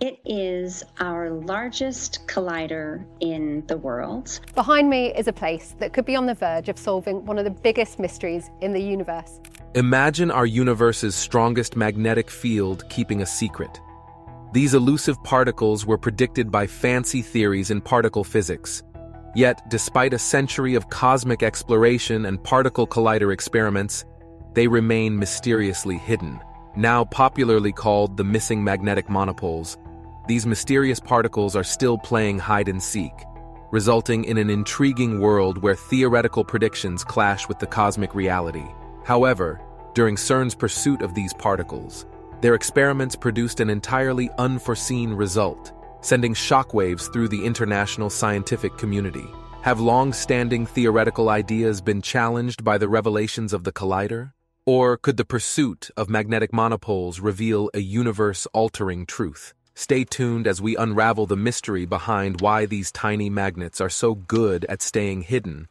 It is our largest collider in the world. Behind me is a place that could be on the verge of solving one of the biggest mysteries in the universe. Imagine our universe's strongest magnetic field keeping a secret. These elusive particles were predicted by fancy theories in particle physics. Yet, despite a century of cosmic exploration and particle collider experiments, they remain mysteriously hidden. Now popularly called the missing magnetic monopoles, these mysterious particles are still playing hide and seek, resulting in an intriguing world where theoretical predictions clash with the cosmic reality. However, during CERN's pursuit of these particles, their experiments produced an entirely unforeseen result, sending shockwaves through the international scientific community. Have long-standing theoretical ideas been challenged by the revelations of the collider? Or could the pursuit of magnetic monopoles reveal a universe-altering truth? Stay tuned as we unravel the mystery behind why these tiny magnets are so good at staying hidden,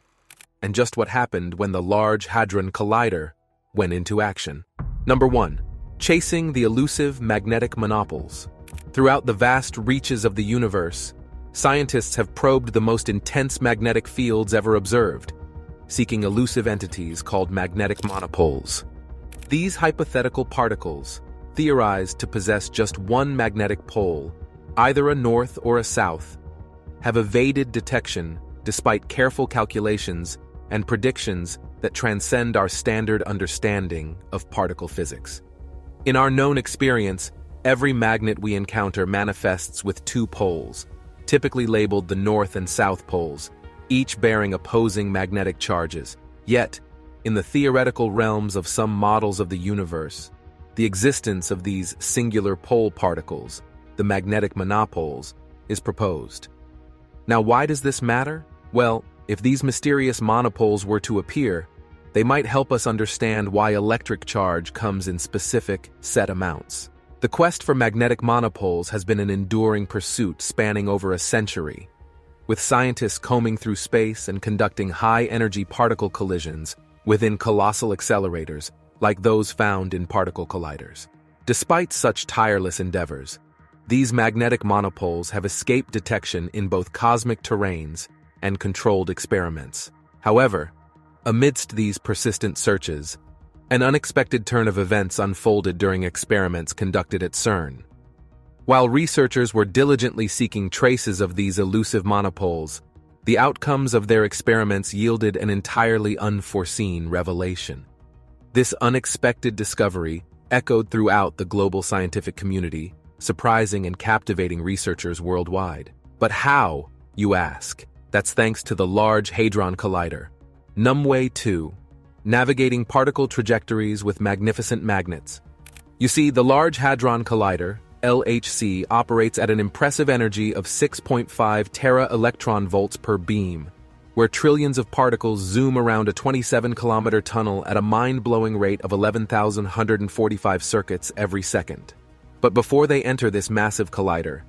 and just what happened when the Large Hadron Collider went into action. Number 1. Chasing the elusive magnetic monopoles. Throughout the vast reaches of the universe, scientists have probed the most intense magnetic fields ever observed, seeking elusive entities called magnetic monopoles. These hypothetical particles, theorized to possess just one magnetic pole, either a north or a south, have evaded detection despite careful calculations and predictions that transcend our standard understanding of particle physics. In our known experience, every magnet we encounter manifests with two poles, typically labeled the north and south poles, each bearing opposing magnetic charges. Yet, in the theoretical realms of some models of the universe, the existence of these singular pole particles, the magnetic monopoles, is proposed. Now, why does this matter? Well, if these mysterious monopoles were to appear, they might help us understand why electric charge comes in specific, set amounts. The quest for magnetic monopoles has been an enduring pursuit spanning over a century, with scientists combing through space and conducting high-energy particle collisions within colossal accelerators like those found in particle colliders. Despite such tireless endeavors, these magnetic monopoles have escaped detection in both cosmic terrains and controlled experiments. However, amidst these persistent searches, an unexpected turn of events unfolded during experiments conducted at CERN. While researchers were diligently seeking traces of these elusive monopoles, the outcomes of their experiments yielded an entirely unforeseen revelation. This unexpected discovery echoed throughout the global scientific community, surprising and captivating researchers worldwide. But how, you ask? That's thanks to the Large Hadron Collider, NumWay 2, navigating particle trajectories with magnificent magnets. You see, the Large Hadron Collider, LHC, operates at an impressive energy of 6.5 tera electron volts per beam, where trillions of particles zoom around a 27 kilometer tunnel at a mind blowing rate of 11,145 circuits every second. But before they enter this massive collider,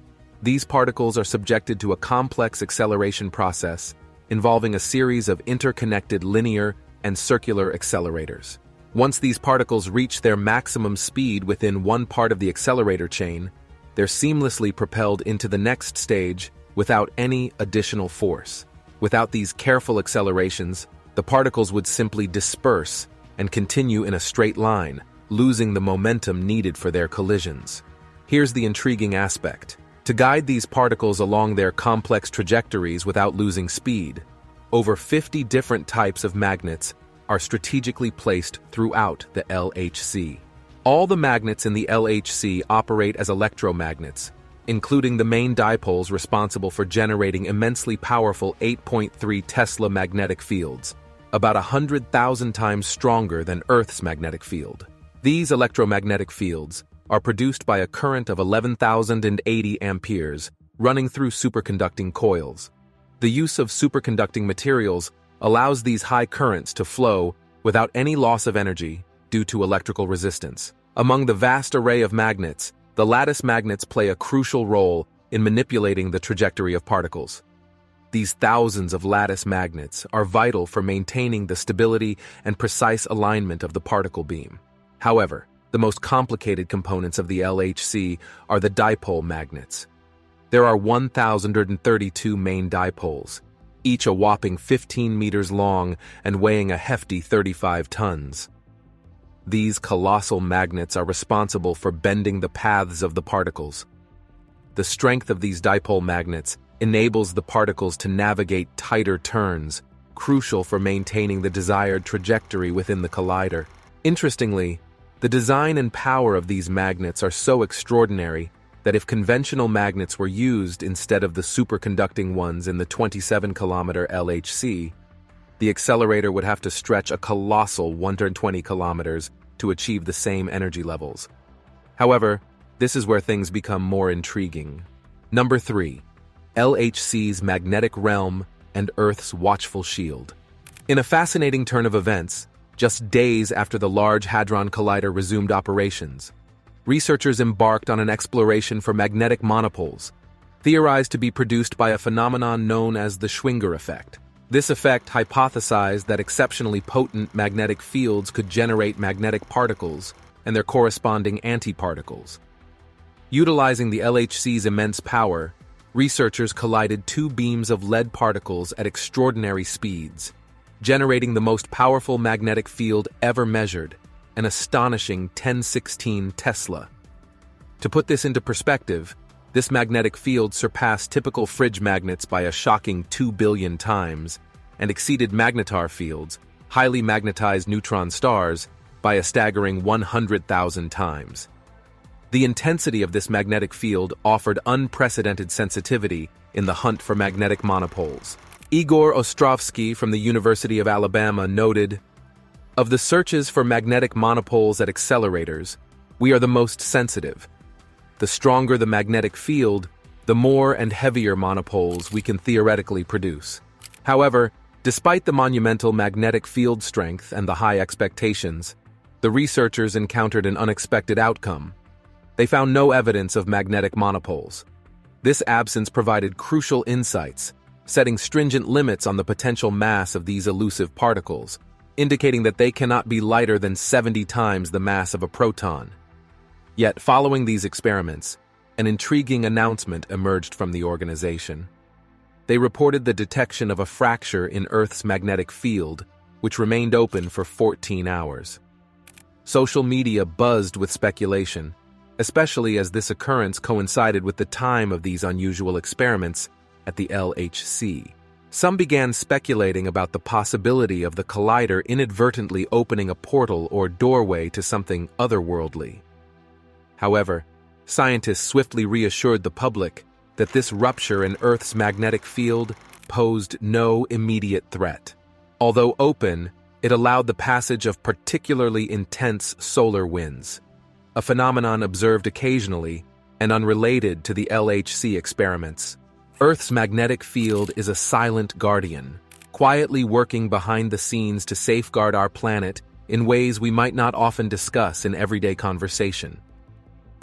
these particles are subjected to a complex acceleration process involving a series of interconnected linear and circular accelerators. Once these particles reach their maximum speed within one part of the accelerator chain, they're seamlessly propelled into the next stage without any additional force. Without these careful accelerations, the particles would simply disperse and continue in a straight line, losing the momentum needed for their collisions. Here's the intriguing aspect. To guide these particles along their complex trajectories without losing speed, over 50 different types of magnets are strategically placed throughout the LHC. All the magnets in the LHC operate as electromagnets, including the main dipoles responsible for generating immensely powerful 8.3 Tesla magnetic fields, about 100,000 times stronger than Earth's magnetic field. These electromagnetic fields are produced by a current of 11,080 amperes running through superconducting coils. The use of superconducting materials allows these high currents to flow without any loss of energy due to electrical resistance. Among the vast array of magnets, the lattice magnets play a crucial role in manipulating the trajectory of particles. These thousands of lattice magnets are vital for maintaining the stability and precise alignment of the particle beam. However, The most complicated components of the LHC are the dipole magnets. There are 1,032 main dipoles, each a whopping 15 meters long and weighing a hefty 35 tons. These colossal magnets are responsible for bending the paths of the particles. The strength of these dipole magnets enables the particles to navigate tighter turns, crucial for maintaining the desired trajectory within the collider. Interestingly, the design and power of these magnets are so extraordinary that if conventional magnets were used instead of the superconducting ones in the 27-kilometer LHC, the accelerator would have to stretch a colossal 120 kilometers to achieve the same energy levels. However, this is where things become more intriguing. Number 3. LHC's magnetic realm and Earth's watchful shield. In a fascinating turn of events, just days after the Large Hadron Collider resumed operations, researchers embarked on an exploration for magnetic monopoles, theorized to be produced by a phenomenon known as the Schwinger effect. This effect hypothesized that exceptionally potent magnetic fields could generate magnetic particles and their corresponding antiparticles. Utilizing the LHC's immense power, researchers collided two beams of lead particles at extraordinary speeds, generating the most powerful magnetic field ever measured, an astonishing 1016 Tesla. To put this into perspective, this magnetic field surpassed typical fridge magnets by a shocking 2 billion times and exceeded magnetar fields, highly magnetized neutron stars, by a staggering 100,000 times. The intensity of this magnetic field offered unprecedented sensitivity in the hunt for magnetic monopoles. Igor Ostrovsky from the University of Alabama noted, Of the searches for magnetic monopoles at accelerators, we are the most sensitive. The stronger the magnetic field, the more and heavier monopoles we can theoretically produce. However, despite the monumental magnetic field strength and the high expectations, the researchers encountered an unexpected outcome. They found no evidence of magnetic monopoles. This absence provided crucial insights, setting stringent limits on the potential mass of these elusive particles, indicating that they cannot be lighter than 70 times the mass of a proton. Yet, following these experiments, an intriguing announcement emerged from the organization. They reported the detection of a fracture in Earth's magnetic field, which remained open for 14 hours. Social media buzzed with speculation, especially as this occurrence coincided with the time of these unusual experiments at the LHC. Some began speculating about the possibility of the collider inadvertently opening a portal or doorway to something otherworldly. However, scientists swiftly reassured the public that this rupture in Earth's magnetic field posed no immediate threat. Although open, it allowed the passage of particularly intense solar winds a phenomenon observed occasionally and unrelated to the LHC experiments. Earth's magnetic field is a silent guardian, quietly working behind the scenes to safeguard our planet in ways we might not often discuss in everyday conversation.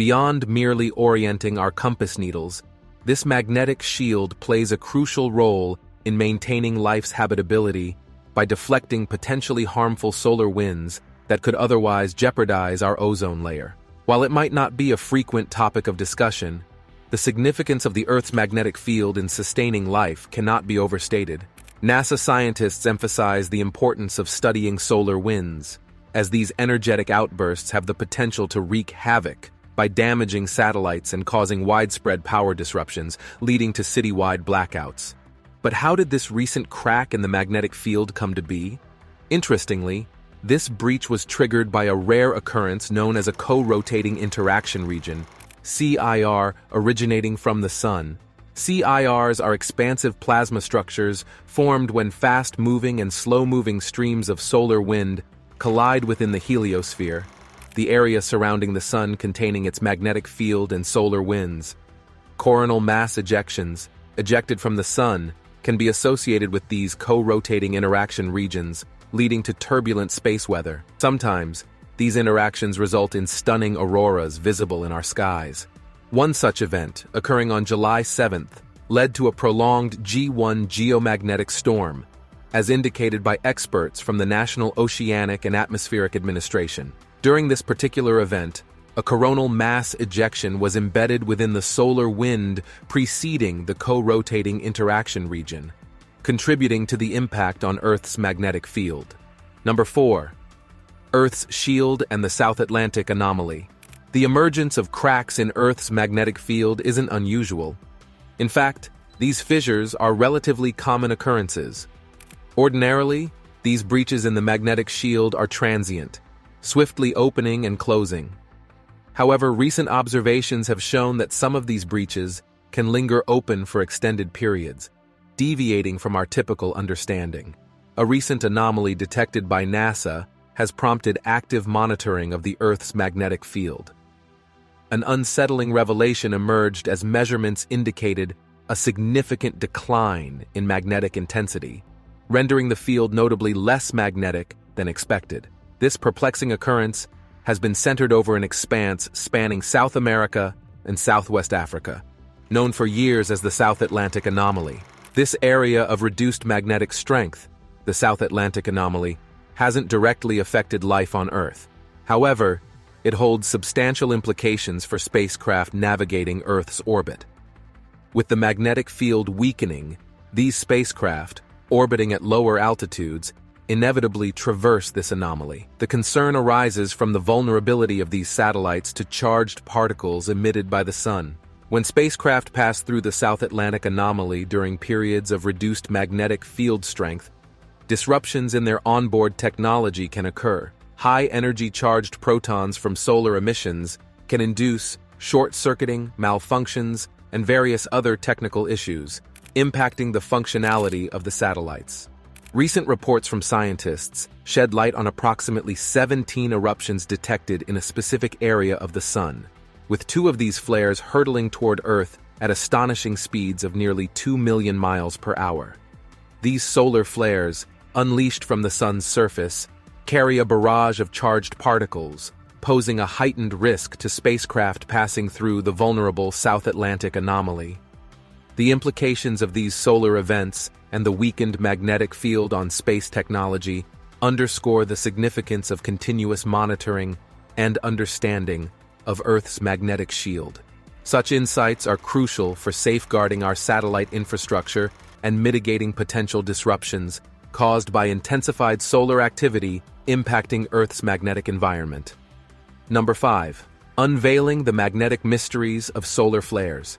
Beyond merely orienting our compass needles, this magnetic shield plays a crucial role in maintaining life's habitability by deflecting potentially harmful solar winds that could otherwise jeopardize our ozone layer. While it might not be a frequent topic of discussion, the significance of the Earth's magnetic field in sustaining life cannot be overstated. NASA scientists emphasize the importance of studying solar winds, as these energetic outbursts have the potential to wreak havoc by damaging satellites and causing widespread power disruptions, leading to citywide blackouts. But how did this recent crack in the magnetic field come to be? Interestingly, this breach was triggered by a rare occurrence known as a co-rotating interaction region, CIR, originating from the Sun. CIRs are expansive plasma structures formed when fast-moving and slow-moving streams of solar wind collide within the heliosphere, the area surrounding the Sun containing its magnetic field and solar winds. Coronal mass ejections, ejected from the Sun, can be associated with these co-rotating interaction regions, leading to turbulent space weather. Sometimes, these interactions result in stunning auroras visible in our skies. One such event, occurring on July 7th, led to a prolonged G1 geomagnetic storm, as indicated by experts from the National Oceanic and Atmospheric Administration. During this particular event, a coronal mass ejection was embedded within the solar wind preceding the co-rotating interaction region, contributing to the impact on Earth's magnetic field. Number 4. Earth's shield and the South Atlantic anomaly. The emergence of cracks in Earth's magnetic field isn't unusual. In fact, these fissures are relatively common occurrences. Ordinarily, these breaches in the magnetic shield are transient, swiftly opening and closing. However, recent observations have shown that some of these breaches can linger open for extended periods, deviating from our typical understanding. A recent anomaly detected by NASA has prompted active monitoring of the Earth's magnetic field an unsettling revelation emerged as measurements indicated a significant decline in magnetic intensity, rendering the field notably less magnetic than expected. This perplexing occurrence has been centered over an expanse spanning South America and Southwest Africa, known for years as the South Atlantic Anomaly. This area of reduced magnetic strength, the South Atlantic Anomaly, hasn't directly affected life on Earth. However, it holds substantial implications for spacecraft navigating Earth's orbit. With the magnetic field weakening, these spacecraft, orbiting at lower altitudes, inevitably traverse this anomaly. The concern arises from the vulnerability of these satellites to charged particles emitted by the Sun. When spacecraft pass through the South Atlantic anomaly during periods of reduced magnetic field strength, disruptions in their onboard technology can occur, high-energy charged protons from solar emissions can induce short-circuiting, malfunctions, and various other technical issues, impacting the functionality of the satellites. Recent reports from scientists shed light on approximately 17 eruptions detected in a specific area of the Sun, with two of these flares hurtling toward Earth at astonishing speeds of nearly 2 million miles per hour. These solar flares, unleashed from the Sun's surface, carry a barrage of charged particles, posing a heightened risk to spacecraft passing through the vulnerable South Atlantic anomaly. The implications of these solar events and the weakened magnetic field on space technology underscore the significance of continuous monitoring and understanding of Earth's magnetic shield. Such insights are crucial for safeguarding our satellite infrastructure and mitigating potential disruptions caused by intensified solar activity impacting Earth's magnetic environment. Number 5. Unveiling the magnetic mysteries of solar flares.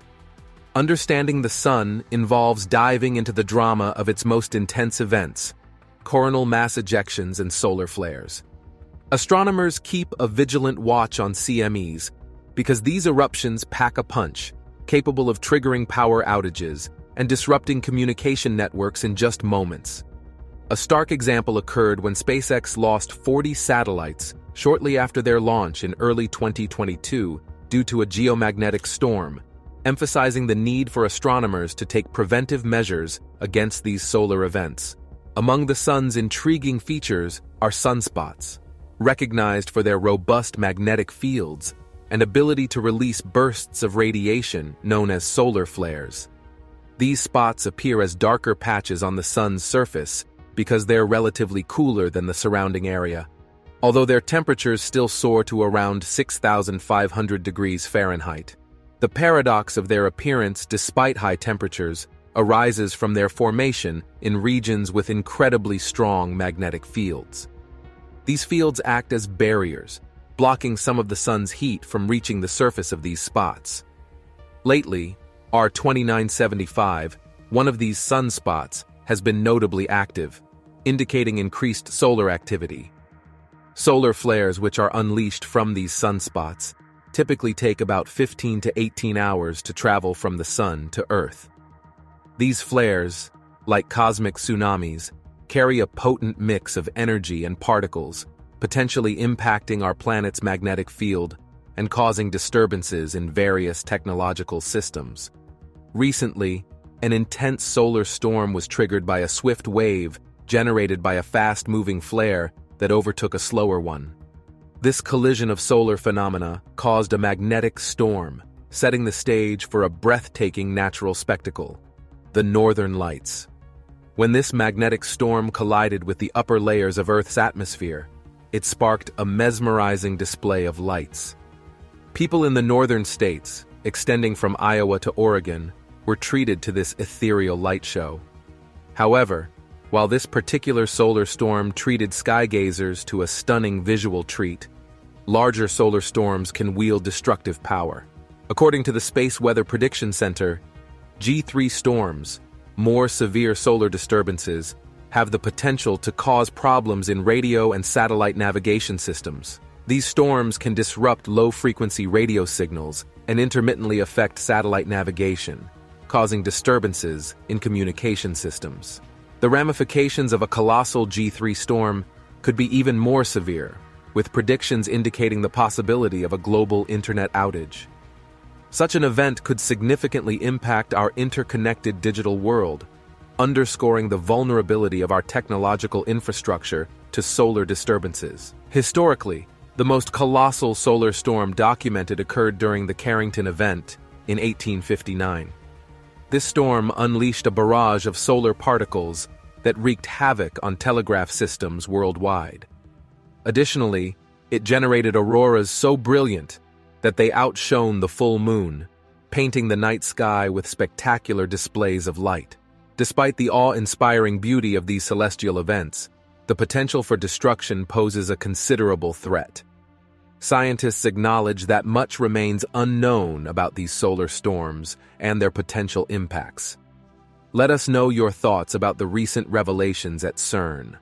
Understanding the Sun involves diving into the drama of its most intense events, coronal mass ejections and solar flares. Astronomers keep a vigilant watch on CMEs because these eruptions pack a punch, capable of triggering power outages and disrupting communication networks in just moments. A stark example occurred when SpaceX lost 40 satellites shortly after their launch in early 2022 due to a geomagnetic storm, emphasizing the need for astronomers to take preventive measures against these solar events. Among the Sun's intriguing features are sunspots, recognized for their robust magnetic fields and ability to release bursts of radiation known as solar flares. These spots appear as darker patches on the Sun's surface because they're relatively cooler than the surrounding area, although their temperatures still soar to around 6,500 degrees Fahrenheit. The paradox of their appearance despite high temperatures arises from their formation in regions with incredibly strong magnetic fields. These fields act as barriers, blocking some of the sun's heat from reaching the surface of these spots. Lately, R2975, one of these sunspots, has been notably active, indicating increased solar activity. Solar flares which are unleashed from these sunspots typically take about 15 to 18 hours to travel from the sun to Earth. These flares, like cosmic tsunamis, carry a potent mix of energy and particles, potentially impacting our planet's magnetic field and causing disturbances in various technological systems. Recently, an intense solar storm was triggered by a swift wave generated by a fast-moving flare that overtook a slower one. This collision of solar phenomena caused a magnetic storm, setting the stage for a breathtaking natural spectacle, the Northern Lights. When this magnetic storm collided with the upper layers of Earth's atmosphere, it sparked a mesmerizing display of lights. People in the northern states, extending from Iowa to Oregon, were treated to this ethereal light show. However, while this particular solar storm treated skygazers to a stunning visual treat, larger solar storms can wield destructive power. According to the Space Weather Prediction Center, G3 storms, more severe solar disturbances, have the potential to cause problems in radio and satellite navigation systems. These storms can disrupt low-frequency radio signals and intermittently affect satellite navigation, causing disturbances in communication systems. The ramifications of a colossal G3 storm could be even more severe, with predictions indicating the possibility of a global internet outage. Such an event could significantly impact our interconnected digital world, underscoring the vulnerability of our technological infrastructure to solar disturbances. Historically, the most colossal solar storm documented occurred during the Carrington event in 1859. This storm unleashed a barrage of solar particles that wreaked havoc on telegraph systems worldwide. Additionally, it generated auroras so brilliant that they outshone the full moon, painting the night sky with spectacular displays of light. Despite the awe-inspiring beauty of these celestial events, the potential for destruction poses a considerable threat. Scientists acknowledge that much remains unknown about these solar storms and their potential impacts. Let us know your thoughts about the recent revelations at CERN.